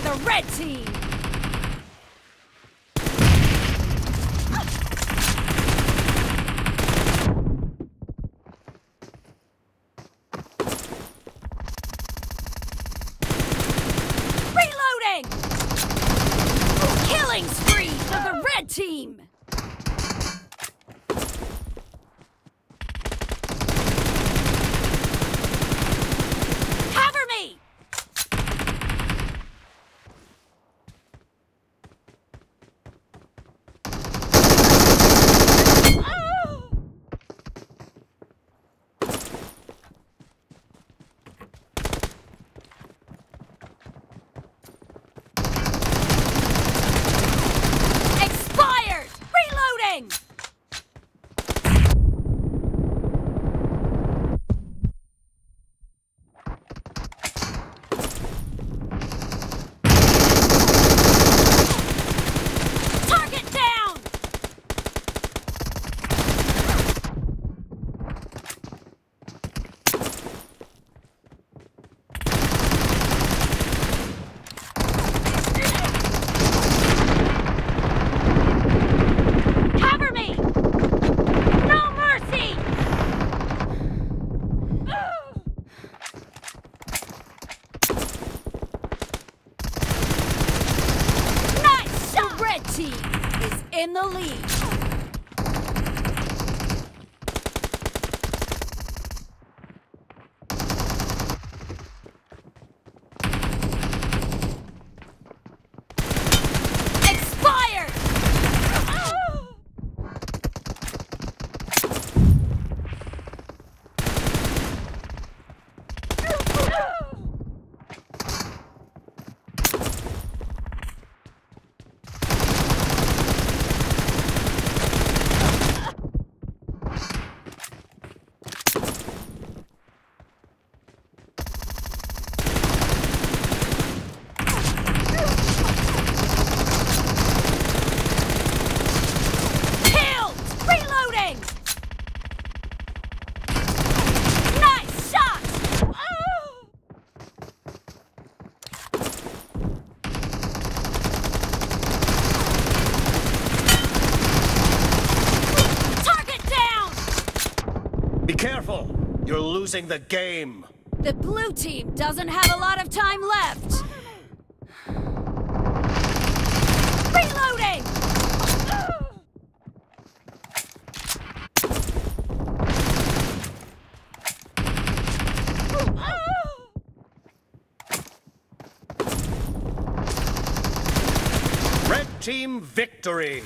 the red team! In the lead. You're losing the game! The blue team doesn't have a lot of time left. Reloading! Red Team victory!